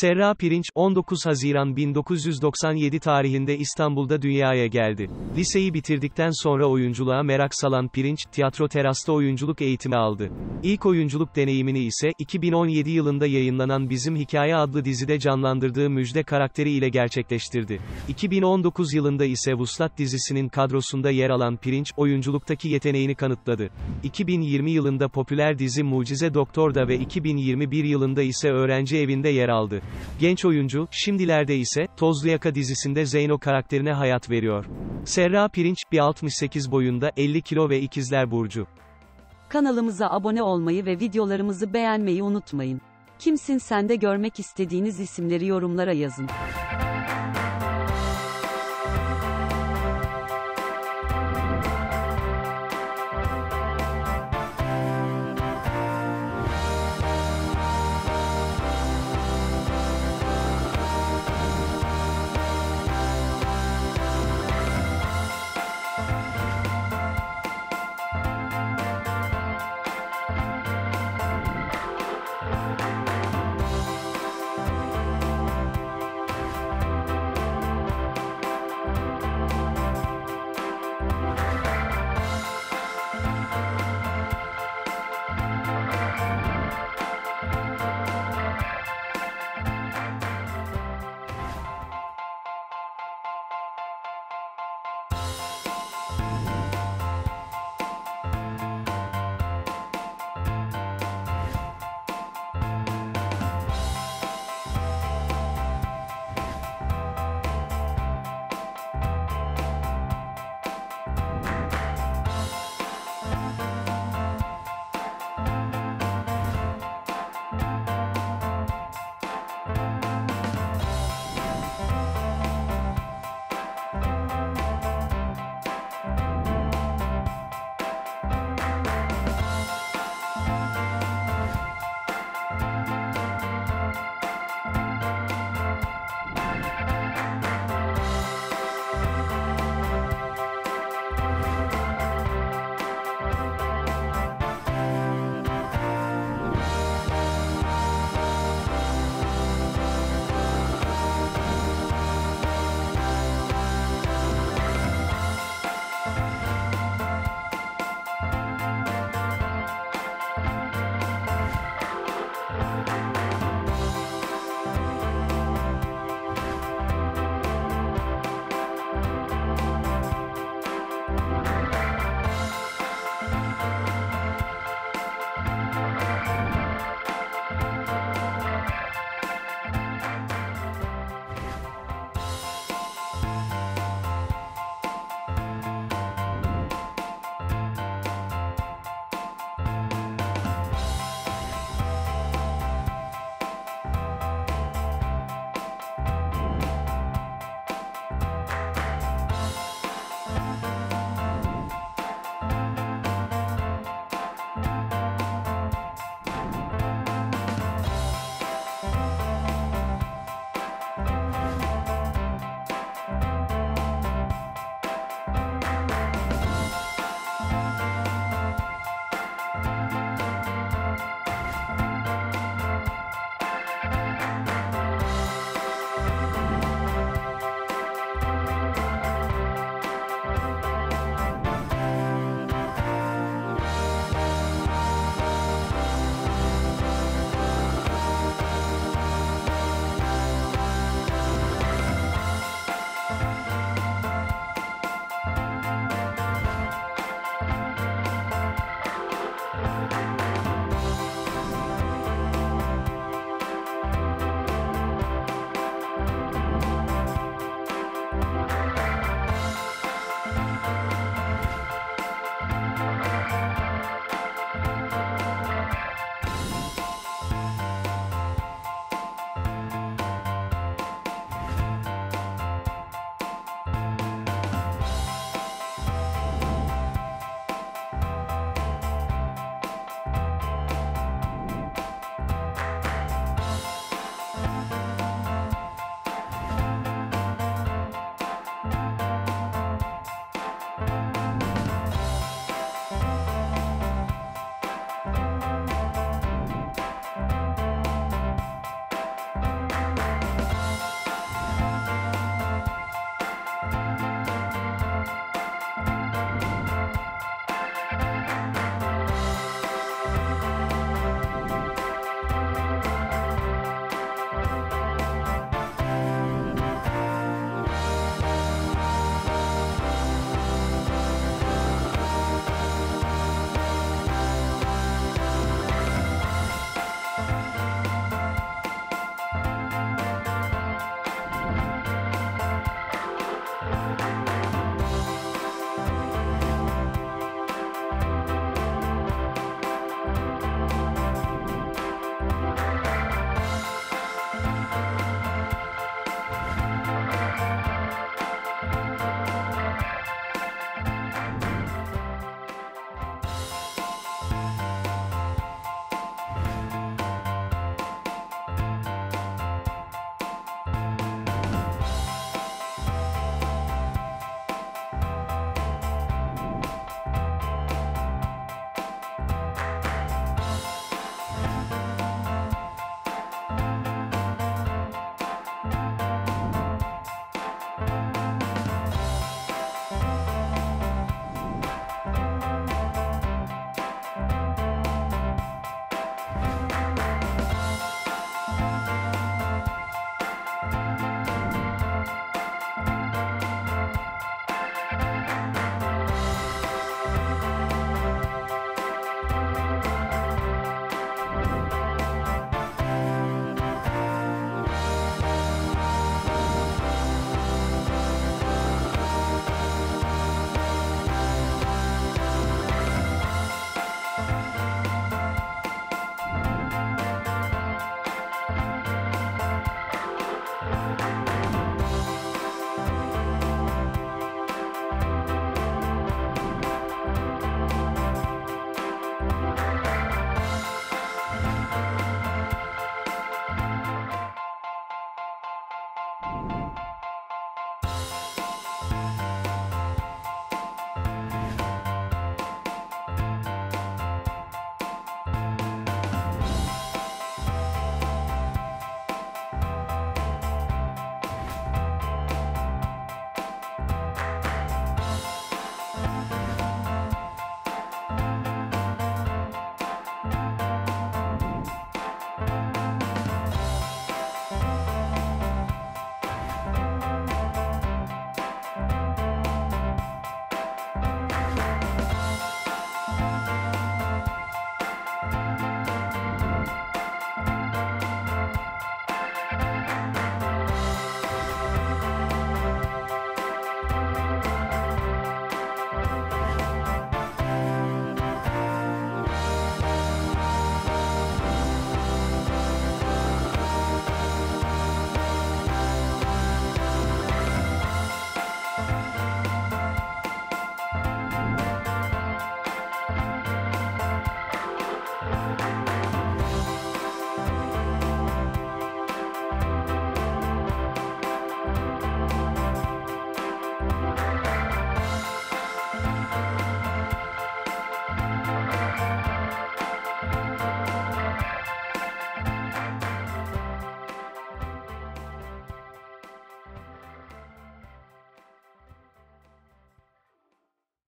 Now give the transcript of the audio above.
Serra Pirinç, 19 Haziran 1997 tarihinde İstanbul'da dünyaya geldi. Liseyi bitirdikten sonra oyunculuğa merak salan Pirinç, tiyatro terasta oyunculuk eğitimi aldı. İlk oyunculuk deneyimini ise, 2017 yılında yayınlanan Bizim Hikaye adlı dizide canlandırdığı Müjde karakteri ile gerçekleştirdi. 2019 yılında ise Vuslat dizisinin kadrosunda yer alan Pirinç, oyunculuktaki yeteneğini kanıtladı. 2020 yılında popüler dizi Mucize Doktor'da ve 2021 yılında ise Öğrenci Evi'nde yer aldı. Genç oyuncu, şimdilerde ise, Tozlu Yaka dizisinde Zeyno karakterine hayat veriyor. Serra Pirinç, 1.68 boyunda, 50 kilo ve ikizler burcu. Kanalımıza abone olmayı ve videolarımızı beğenmeyi unutmayın. Kimsin Sende görmek istediğiniz isimleri yorumlara yazın.